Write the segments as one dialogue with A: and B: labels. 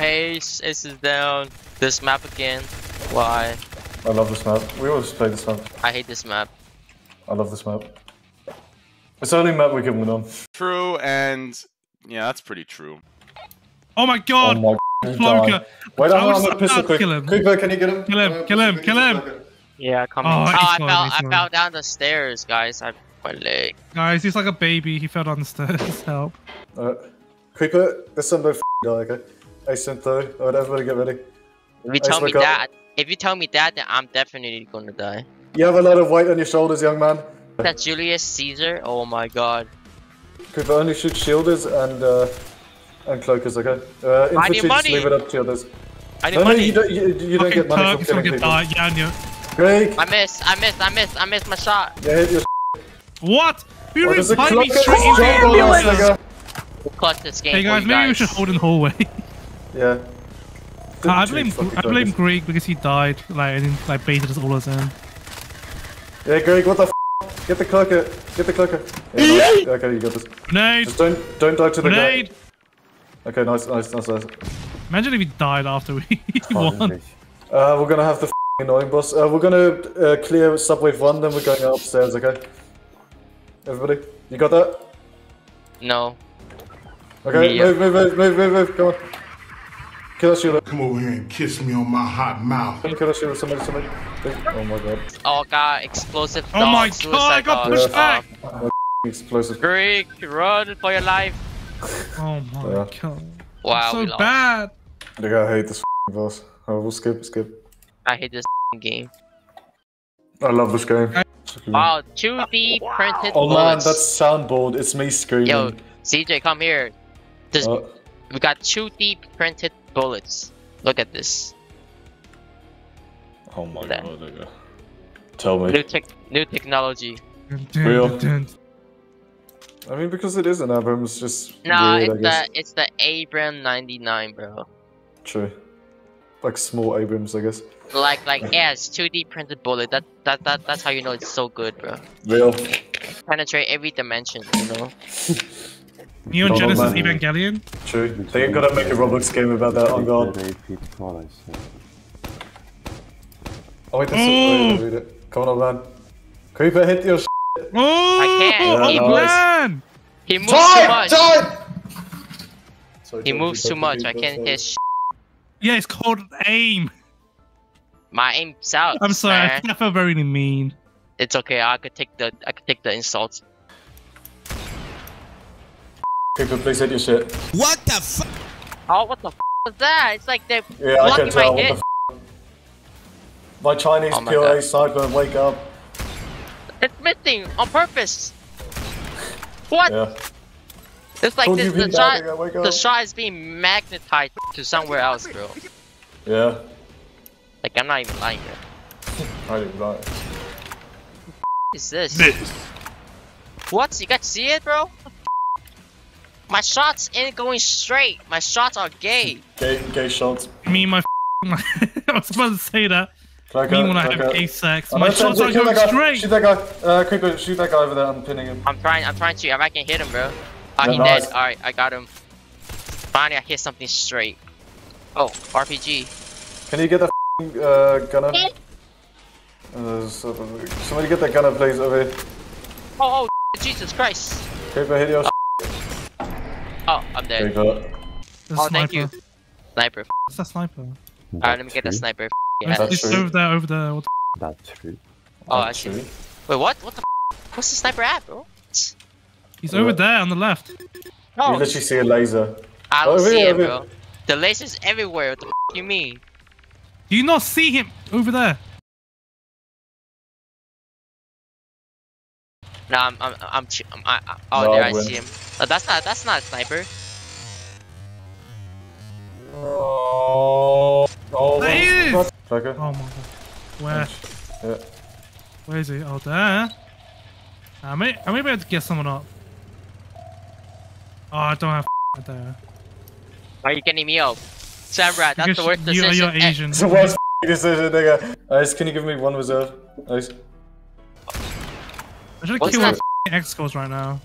A: Ace, Ace is down. This map again. Why?
B: I love this map. We always play this map.
A: I hate this map.
B: I love this map. It's the only map we can win on.
C: True, and yeah, that's pretty true.
D: Oh my god!
B: Oh my god.
D: Floker.
B: Wait,
D: I
B: I'm, I'm gonna pistol quick.
D: kill him.
B: Creeper, can you get him?
D: Kill him,
B: Uh,
D: kill him, kill him.
B: get him?
A: Yeah, coming.
D: Oh,
A: Oh, I fell. I fell down the stairs, guys. I my leg.
D: Guys, he's like a baby. He fell down the stairs. Help.
B: Alright. Creeper, there's some no f guy, okay? Ace in third. Alright, everybody get ready.
A: If you tell me
B: wake up.
A: that, if you tell me that, then I'm definitely gonna die.
B: You have a lot of weight on your shoulders, young man.
A: That Julius Caesar? Oh my god.
B: Creeper only shoot shielders and uh, and cloakers, okay? Uh,
A: I need
B: infantry, just leave it up to others.
A: I need
B: No, no, you don't, you, you don't get money
D: Turk
B: from killing people.
D: died. Yeah, I knew.
B: Greg,
A: I missed. I missed. I missed. I missed my shot.
B: you hit your
D: What? You
B: Oh, there's a
D: revived me
B: cloaker
D: straight into the
B: on
D: ambulance.
A: We'll clutch this game
D: Hey guys,
A: you
D: maybe we should hold in the hallway.
B: Yeah.
D: I blame
B: fucking
D: I blame
B: cloakers.
D: Greek because he died, like and he, like baited us all us in.
B: Yeah, Greg, what the f? Get the cloaker. Get the cloaker. Yeah, nice. Okay, you got this.
D: Grenade!
B: Just don't don't die to the guy.
D: Grenade!
B: Okay, nice, nice, nice, nice.
D: Imagine if he died after we won.
B: Uh, we're gonna have the f annoying boss. Uh, we're gonna uh, clear subway one, then we're going upstairs. Okay. Everybody, you got that?
A: No.
B: Okay,
A: Yeah.
B: move, move, move, move, move, move. Come on. Kill us, Sheila.
E: Come over here and kiss me on my hot mouth.
B: Kill us, Sheila. Somebody, somebody. Oh my god.
A: Oh god, explosive
D: Oh
A: dog,
D: my
A: suicide
D: god, I got
A: dog.
D: pushed back!
B: Explosive.
A: Greek, run for your life.
D: Oh my
B: Yeah.
D: god.
A: Wow,
D: so
A: we lost.
D: bad!
B: Nigga, I hate this f boss. Oh, we'll skip, skip.
A: I hate this game.
B: I love this game.
A: Wow, 2D printed
B: Oh man,
A: bullets.
B: that's soundboard. It's me screaming.
A: Yo, CJ, come here. This,
B: Uh,
A: we got 2D printed bullets. Look at this.
B: oh my
A: That.
B: god, nigga. Tell
A: New
B: me.
A: tech, new technology.
B: Real. I mean, because it is an album, it's just
A: Nah,
B: weird, I
A: it's
B: guess.
A: the it's the Abram 99, bro.
B: True. Like small Abrams, I guess.
A: Like like yeah, it's 2D printed bullet. That that that that's how you know it's so good, bro.
B: Real.
A: Penetrate every dimension, you know.
D: Neon Genesis
B: man.
D: Evangelion?
B: True. They ain't gonna make a Roblox game about that. Oh god. Oh wait, that's wait, wait, wait. Come on, man. Creeper, hit your. Sh-
D: Oh!
A: can't,
D: Oh,
A: he
B: moves-
D: man!
A: He moves too much.
B: Sorry,
A: He moves too much. I can't
B: sorry.
A: hit. Sh-
D: Yeah, it's called aim.
A: My aim sucks.
D: I'm sorry, I
A: man.
D: think I felt very mean.
A: It's okay. I could take the I could take the insults.
B: Creeper, please hit your shit.
A: What the f- Oh, what the f- was that? It's like they're
B: Yeah, I can tell.
A: my
B: What
A: hit.
B: the f- my Chinese
A: Oh my
B: PLA
A: God.
B: sniper, wake up.
A: It's missing on purpose. What?
B: Yeah.
A: It's like this,
B: you
A: the shot.
B: bad, nigga,
A: The shot is being magnetized to somewhere else, bro.
B: Yeah.
A: Like I'm not even lying. Here.
B: I didn't lie.
A: What is this? What? You guys see it, bro? My shots ain't going straight. My shots are gay.
B: Gay, gay shots.
D: Me and my I was about to say that.
B: Cloak
D: Me
B: out,
D: when I have
B: out.
D: gay sex. My
B: no,
D: shots are
B: that
D: going
B: guy.
D: straight.
B: Shoot that guy. Uh, Creeper, shoot that guy over there. I'm pinning him.
A: I'm trying. I'm trying to. If I can hit him, bro. Oh,
B: Yeah,
A: he
B: nice.
A: dead. All right, I got him. Finally, I hit something straight. Oh, RPG.
B: Can you get the f***ing, uh, gunner? Uh, somebody get that gunner, please, over here.
A: Oh, oh, Jesus Christ.
B: Creeper, hit your
A: Oh, I'm dead.
B: Creeper.
D: There's a
A: Oh, thank you.
D: sniper.
A: Sniper.
D: What's that sniper?
A: Alright, let me get the sniper. Yeah.
B: That's
D: It's over there, over there. What the-
F: That's true.
A: Oh, I
B: That's
A: see. Wait, what? What the? F- What's the sniper at, bro?
D: He's over there on the left.
B: You
A: oh.
B: literally see a laser.
A: I don't oh,
B: Over
A: see
B: here,
A: it, bro. The laser's everywhere. What the f- you mean?
D: Do you not see him over there?
A: No, I'm, I'm, I'm, ch- I'm I, I, oh,
B: No,
A: there
B: I
A: I see him. No, that's not, that's not a sniper.
B: Oh, oh,
D: There he is!
B: what?
D: Oh my god. Where?
B: Yeah.
D: Where is he? Oh, there. I may, I may be able to get someone up. Oh, I don't have right there.
A: Why are you getting me up? Samrat, that's the worst
D: you,
A: decision.
D: you're Asian.
B: It's the worst f***ing decision, nigga. Ice, can you give me one reserve? Ice.
D: I should
A: What's
D: kill
A: that?
D: my escorts right now.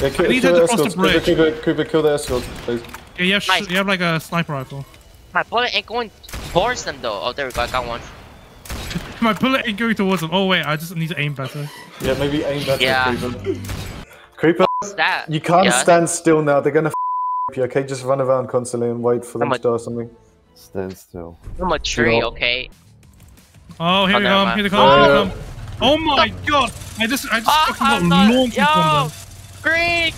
B: Yeah, kill,
D: need
B: kill
D: to
B: the
D: cross the
B: escorts. Creeper,
D: bridge.
B: Creeper, Creeper, kill the escorts, please.
D: Yeah, you have, sh-
A: Nice.
D: you have like a sniper rifle.
A: My bullet ain't going towards them though. Oh, there we go. I got one.
D: My bullet ain't going towards them. Oh wait, I just need to aim better.
B: Yeah, maybe aim better,
A: Yeah.
B: Creeper. Creeper,
A: What's that?
B: you can't
A: Yeah.
B: stand still now. They're gonna f you, okay? Just run around constantly and wait for them
A: I'm a-
B: to start something.
F: Stand still.
A: I'm a tree, okay?
D: Oh, here
A: Oh,
D: we
A: never
D: come. Here they come.
B: Oh,
D: Here they come. Oh my god! I just, I just
A: Ah,
D: fucking
A: I'm
D: got
A: not-
D: launched from
A: yo!
D: them.
A: Green!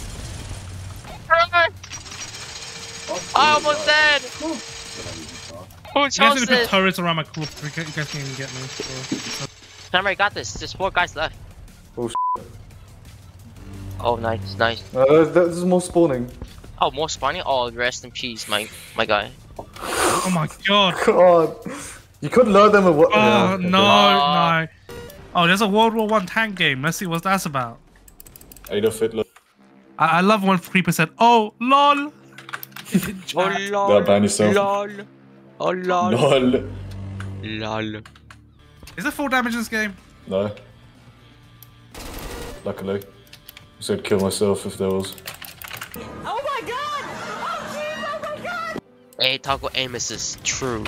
A: Run! I almost dead! Who
D: You guys
A: chose
D: need to put
A: this?
D: turrets around my corpse. so You guys can't even get me. So-
A: Samurai got this. There's four guys left.
B: Oh,
A: Oh, nice, nice.
B: Uh, there's, there's more spawning.
A: Oh, more spawning? Oh, rest in peace, my my guy.
D: Oh my god!
B: God, you could lure them away.
D: Oh
B: Yeah,
D: no,
A: Ah.
D: no! Oh, there's a World War One tank game. Let's see what that's about.
B: Adolf Hitler.
D: I, I love when Creeper said, "Oh, lol."
A: Oh, lol.
B: Yeah, ban yourself.
A: Lol. Oh, lol.
B: Lol.
A: Lol.
D: Is there full damage in this game?
B: No. Luckily. I said kill myself if there was. Oh my god! Oh jeez, oh my god!
A: Hey, toggle aim assist. True.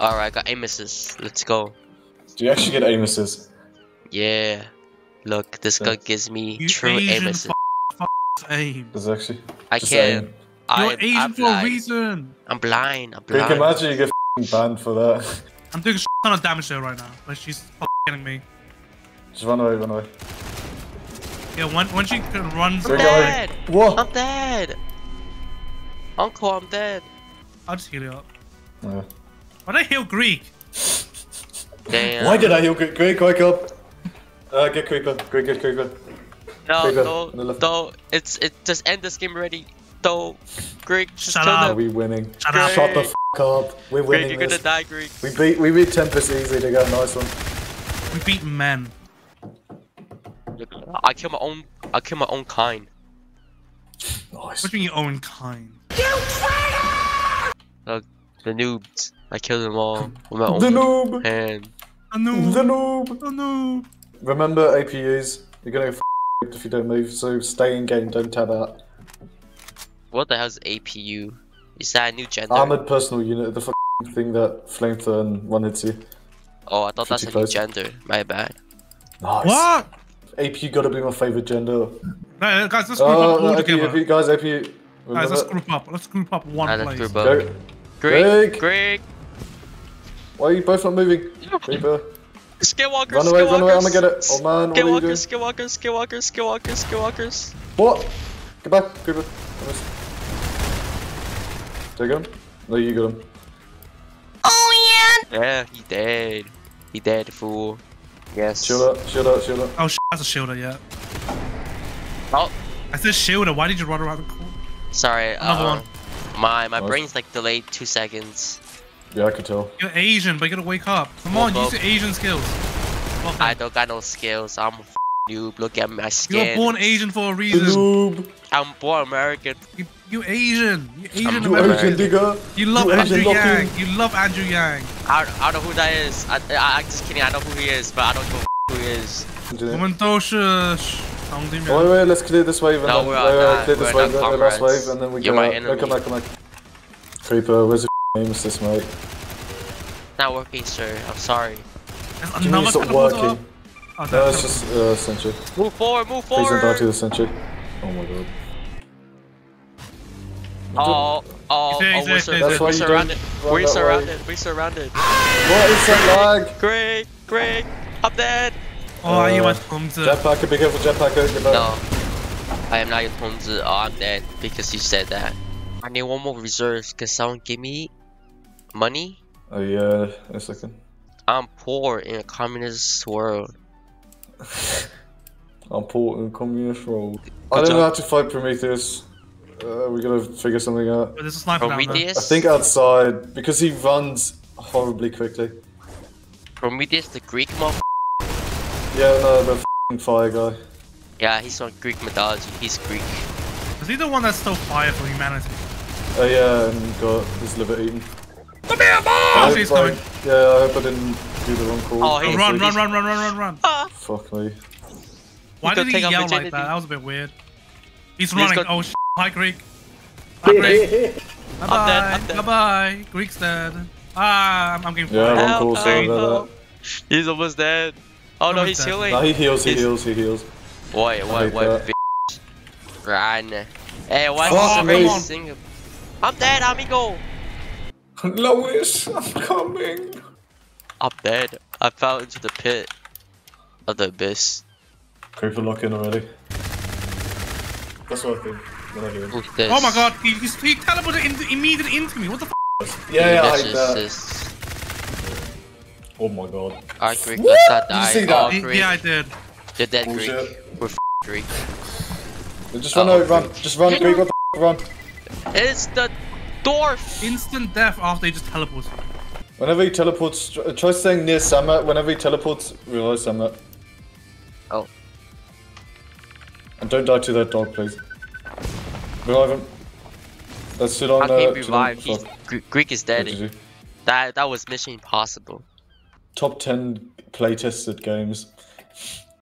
A: Alright, got aim assist. Let's go.
B: Do you actually get aim assist?
A: Yeah. Look, this gun
B: Thanks.
A: gives me
D: You
A: true aim
D: Asian
A: assist.
D: f- f- aim.
B: Does it actually?
A: I can't.
B: Aim.
D: You're
A: I'm,
D: Asian
A: I'm
D: for a reason.
A: I'm blind. I'm
B: Quick,
A: blind.
B: imagine you get banned for that.
D: I'm doing a ton of damage there right now. Like she's f- getting me.
B: Just run away, run away.
D: Yeah, when when she can run,
A: I'm
B: We're
A: dead.
B: What?
A: I'm dead. Uncle, I'm dead.
D: I'll just heal you up.
B: Yeah.
D: Why did I heal Greek?
A: Damn.
B: Why did I heal Greek? Greek, wake up! Uh, get Creeper. Greek, get Creeper.
A: No,
B: Creeper,
A: no,
B: on the left.
A: no. It's it. Just end this game already. No, Greg, just
D: Shut
A: kill
D: up.
B: Are we winning?
D: Shut up.
B: Shut the f up. We're
A: Greg,
B: winning
A: you're gonna die, Greg.
B: We beat we beat Tempest easy. to got a nice one.
D: We beat men.
A: I kill my own. I kill my own kind.
B: Nice.
D: What do you mean your own kind?
A: Look, uh, the noobs. I killed them all with my own
B: The noob.
A: hand.
D: A noob.
B: The noob.
D: A noob.
B: Remember APUs. You're gonna get f***ed if you don't move. So stay in game. Don't tab out.
A: What the hell is APU? Is that a new gender?
B: Armored personal unit. The f thing that flamethrower and one hits you.
A: oh, I thought that's a
B: Pretty
A: new gender. My bad.
B: Nice.
D: What?
B: APU gotta be my favorite gender.
D: Right, guys, let's uh, group up
B: Oh,
D: all
B: no,
D: together.
B: APU, APU, guys, APU.
D: Guys, let's group up. Let's group up one
A: let's
D: place.
A: group up.
B: Go.
A: Greg,
B: Greg.
A: Greg,
B: Why are you both not moving? Creeper.
A: Skillwalkers,
B: Run away, run away, I'm gonna get it. Oh man, what are you doing?
A: Skillwalkers, Skillwalkers, Skillwalkers, Skillwalkers, Skillwalkers.
B: What? Get back, Creeper. I missed. Did I get him? No, you got him.
A: Oh yeah, Yeah, he dead. He dead, fool. Yes.
B: Shield up, shield up, shield up.
D: Oh, sh- that's a shielder, yeah.
A: Oh,
D: I said shielder. Why did you run around the corner?
A: sorry.
D: Another
A: uh,
D: one.
A: My my
B: Nice.
A: brain's like delayed two seconds.
B: Yeah, I could tell.
D: You're Asian, but you gotta wake up. Come on,
A: Woke
D: use your Asian skills. Welcome.
A: I don't got no skills. I'm a f- noob. Look at my skin.
D: You
A: skin.
D: were born Asian for a reason.
B: noob.
A: I'm born American.
D: You, you Asian. You Asian
A: I'm
D: American.
B: Asian digger.
D: You love
B: you
D: Andrew
B: Asian
D: Yang.
B: Locking.
D: You love Andrew Yang.
A: I, I don't know who that is. I, I, I'm just kidding. I know who he is, but I don't know who he is.
B: Wait, wait, let's clear this wave and
A: no,
B: then
A: we're uh,
B: clear this wave, the last wave, and then we
A: You're
B: go.
A: My
B: come back, come back. Creeper, where's the name is this, mate?
A: Not working, sir. I'm sorry.
D: Can
B: you
D: not
B: working?
D: Oh,
B: no, it's just uh, Sentry.
A: Move forward, move forward!
B: Please don't die to the Sentry. Oh my god.
A: Oh, oh, oh, we're,
D: there,
A: sur-
D: he's
B: That's why
A: we're surrounded. We're surrounded. We're surrounded.
B: What is that lag?
A: Greg, Greg, I'm dead.
D: Oh, are you
B: Uh,
D: a Tom's?
B: Jetpacker, be careful, jetpacker, get.
A: No, I am not your Ponzi. Oh, I'm dead because you said that. I need one more reserve. Can someone give me money?
B: Oh yeah, a second.
A: I'm poor in a communist world.
B: I'm poor in a communist role. I don't know how to fight Prometheus. Uh, we gotta figure something out.
D: There's a sniper.
A: Prometheus?
B: I think outside, because he runs horribly quickly.
A: Prometheus, the Greek mother.
B: Yeah, no, the f***ing fire guy.
A: Yeah, he's on Greek mythology. He's Greek.
D: Is he the one that's still fire for humanity?
B: Oh yeah, and got his liver eaten.
D: Come here,
B: I
D: boss! He's
B: hope
D: coming.
B: Yeah, I hope I didn't do the wrong call.
A: Oh,
D: Oh,
A: Hey,
D: run, run, run, run, run, run, run.
A: Ah,
B: Fuck me.
D: Why
A: could
D: did he
A: take our
D: yell like that? That was a bit weird. He's
A: He's
D: running.
A: got-
D: Oh, sh- hi, Greek. Hi, Greek. Bye
A: I'm dead, I'm dead.
D: Bye bye. Greek's dead. Ah, I'm, I'm getting
B: Yeah,
D: fired.
B: one
A: Help,
B: call, sorry about
A: help. He's almost dead. Oh no, he's
D: dead.
A: healing.
B: that. Nah, he heals, he
A: He's-
B: heals, he heals.
A: Wait,
B: hate
A: wait, wait,
B: that.
A: bitch. Run. Hey, why
B: Fuck
A: is
B: me.
A: he single? I'm dead, amigo.
B: Lois, I'm coming.
A: I'm dead. I fell into the pit of the abyss.
B: Creeper lock in already. That's what I think. When I hear him.
A: Who's this?
D: Oh my god, he, he, he teleported in, immediately into me. What the f?
B: Yeah, yeah, I
A: This
B: uh,
A: hate
B: that.
A: this.
B: Oh my god.
A: Alright, Greek, let's not
B: Did you see that?
A: Oh, Greek.
D: Yeah, I did.
A: You're dead, Greek. We're f Greek.
B: Just run
A: Oh,
B: over, run. Just run, Greek, what the f run.
A: It's the dwarf!
D: Instant death after he just teleports.
B: Whenever he teleports, tr- uh, try staying near Samet. Whenever he teleports, revive Samet.
A: Oh.
B: And don't die to that dog, please. Revive him. Let's sit on.
A: How can
B: uh,
A: revive? He's, Greek is dead. That that was mission impossible.
B: Top 10 play tested games.